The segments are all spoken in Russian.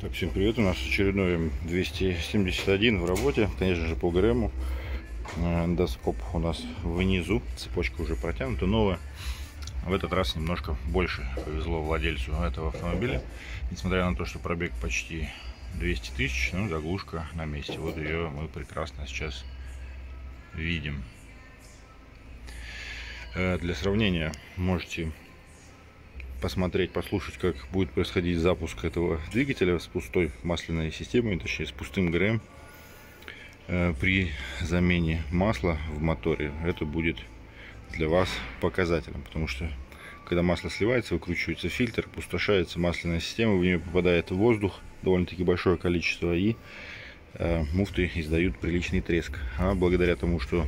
Так, всем привет, у нас очередной 271 в работе, конечно же по ГРМу. Доскоп у нас внизу, цепочка уже протянута, новая. В этот раз немножко больше повезло владельцу этого автомобиля. Несмотря на то, что пробег почти 200 тысяч, ну заглушка на месте. Вот ее мы прекрасно сейчас видим. Э, для сравнения можете посмотреть, послушать, как будет происходить запуск этого двигателя с пустой масляной системой, точнее с пустым ГРМ э, при замене масла в моторе. Это будет для вас показателем, потому что когда масло сливается, выкручивается фильтр, пустошается масляная система, в нее попадает воздух, довольно-таки большое количество, и э, муфты издают приличный треск. А благодаря тому, что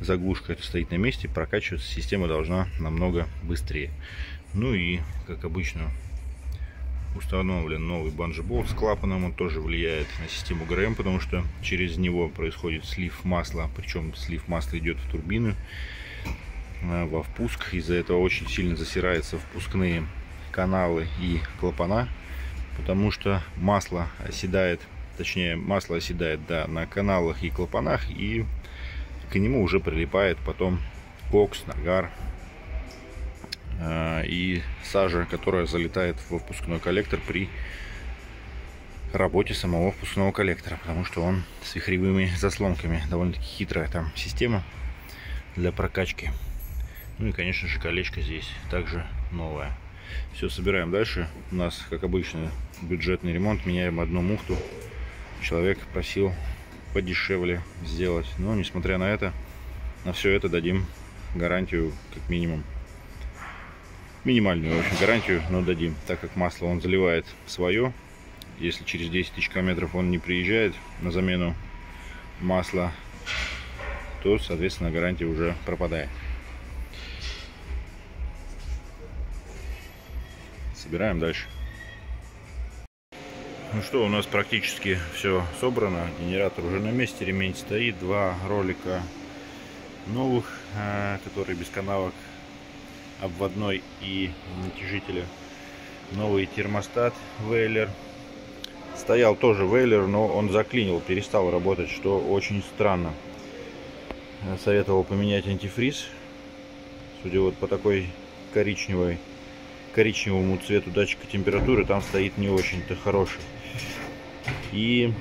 заглушка стоит на месте, прокачиваться система должна намного быстрее. Ну и, как обычно, установлен новый банджи-болт с клапаном. Он тоже влияет на систему ГРМ, потому что через него происходит слив масла. Причем слив масла идет в турбину э, во впуск. Из-за этого очень сильно засираются впускные каналы и клапана, потому что масло оседает, точнее масло оседает да, на каналах и клапанах, и к нему уже прилипает потом кокс, нагар, а, и сажа, которая залетает в впускной коллектор при работе самого впускного коллектора, потому что он с вихревыми заслонками. Довольно-таки хитрая там система для прокачки. Ну и, конечно же, колечко здесь также новое. Все, собираем дальше. У нас, как обычно, бюджетный ремонт. Меняем одну муфту. Человек просил подешевле сделать. Но, несмотря на это, на все это дадим гарантию как минимум минимальную общем, гарантию, но дадим, так как масло он заливает свое. Если через 10 тысяч километров он не приезжает на замену масла, то, соответственно, гарантия уже пропадает. Собираем дальше. Ну что, у нас практически все собрано. Генератор уже на месте, ремень стоит. Два ролика новых, э, которые без канавок обводной и натяжителя. Новый термостат Вейлер. Стоял тоже Вейлер, но он заклинил, перестал работать, что очень странно. Советовал поменять антифриз. Судя вот по такой коричневой, коричневому цвету датчика температуры, там стоит не очень-то хороший. И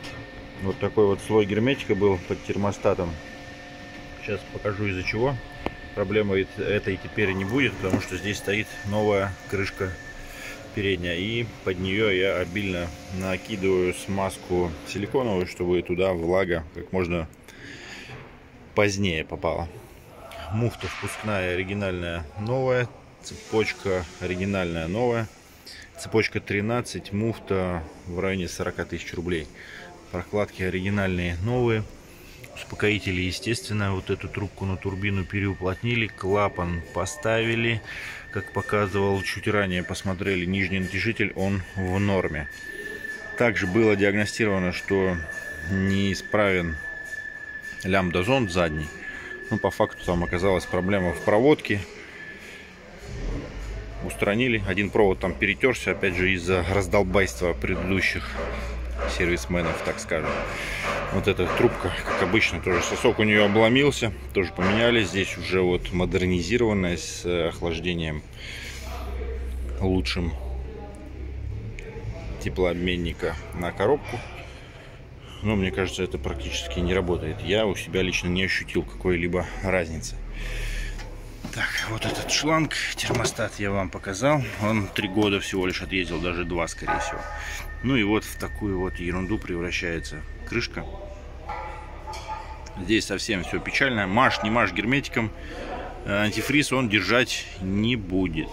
вот такой вот слой герметика был под термостатом. Сейчас покажу из-за чего проблемы этой теперь не будет, потому что здесь стоит новая крышка передняя. И под нее я обильно накидываю смазку силиконовую, чтобы туда влага как можно позднее попала. Муфта впускная оригинальная новая, цепочка оригинальная новая. Цепочка 13, муфта в районе 40 тысяч рублей. Прокладки оригинальные новые. Успокоители, естественно, вот эту трубку на турбину переуплотнили, клапан поставили. Как показывал чуть ранее, посмотрели, нижний натяжитель, он в норме. Также было диагностировано, что неисправен лямбда-зонд задний. Ну, по факту там оказалась проблема в проводке. Устранили. Один провод там перетерся, опять же, из-за раздолбайства предыдущих сервисменов, так скажем. Вот эта трубка, как обычно, тоже сосок у нее обломился. Тоже поменяли. Здесь уже вот модернизированная с э, охлаждением лучшим теплообменника на коробку. Но мне кажется, это практически не работает. Я у себя лично не ощутил какой-либо разницы. Так, вот этот шланг, термостат я вам показал. Он три года всего лишь отъездил, даже два, скорее всего. Ну и вот в такую вот ерунду превращается крышка. Здесь совсем все печально. Маш, не маш герметиком. Э, антифриз он держать не будет.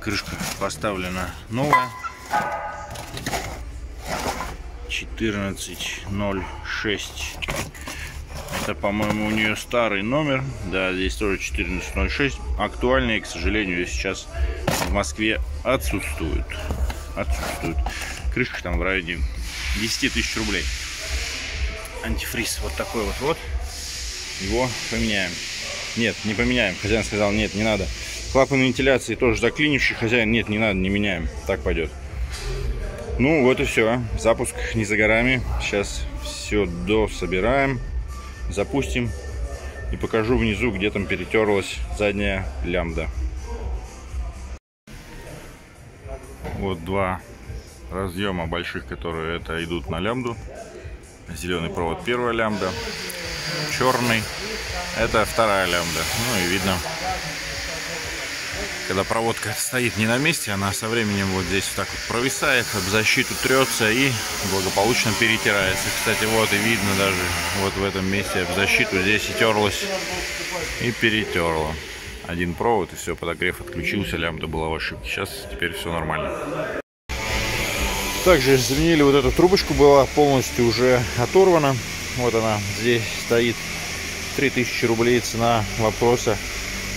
Крышка поставлена новая. 1406 это, по-моему, у нее старый номер. Да, здесь тоже 1406. Актуальные, к сожалению, сейчас в Москве отсутствуют. Отсутствуют. Крышка там в районе 10 тысяч рублей. Антифриз вот такой вот. Вот. Его поменяем. Нет, не поменяем. Хозяин сказал, нет, не надо. Клапан вентиляции тоже заклинивший. Хозяин, нет, не надо, не меняем. Так пойдет. Ну, вот и все. Запуск не за горами. Сейчас все дособираем, запустим и покажу внизу, где там перетерлась задняя лямбда. Вот два разъема больших, которые это идут на лямбду. Зеленый провод первая лямбда, черный это вторая лямбда. Ну и видно, когда проводка стоит не на месте, она со временем вот здесь вот так вот провисает, об защиту трется и благополучно перетирается. Кстати, вот и видно даже вот в этом месте об защиту здесь и терлась и перетерла. Один провод и все, подогрев отключился, лямбда была в ошибке. Сейчас теперь все нормально. Также заменили вот эту трубочку, была полностью уже оторвана. Вот она здесь стоит 3000 рублей цена вопроса.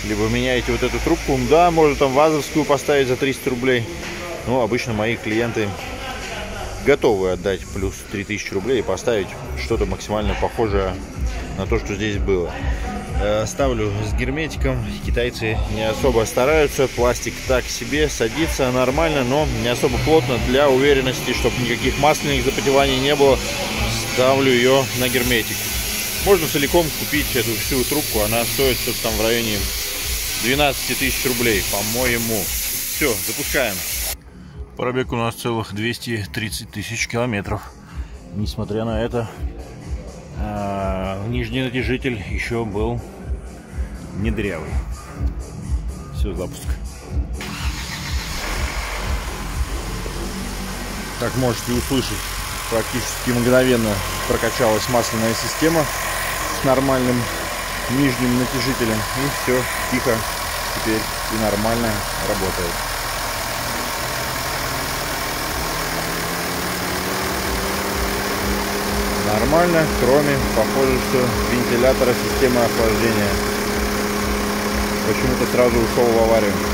Либо меняете вот эту трубку. Да, можно там вазовскую поставить за 300 рублей. Но обычно мои клиенты готовы отдать плюс 3000 рублей и поставить что-то максимально похожее на то, что здесь было. Э, ставлю с герметиком. Китайцы не особо стараются. Пластик так себе садится нормально, но не особо плотно. Для уверенности, чтобы никаких масляных запотеваний не было, ставлю ее на герметик. Можно целиком купить эту всю трубку, она стоит что-то там в районе 12 тысяч рублей, по-моему. Все, запускаем. Пробег у нас целых 230 тысяч километров. Несмотря на это, а, нижний натяжитель еще был не дрявый. Все, запуск. Как можете услышать, практически мгновенно прокачалась масляная система нормальным нижним натяжителем. И все тихо теперь и нормально работает. Нормально, кроме, похоже, что вентилятора системы охлаждения почему-то сразу ушел в аварию.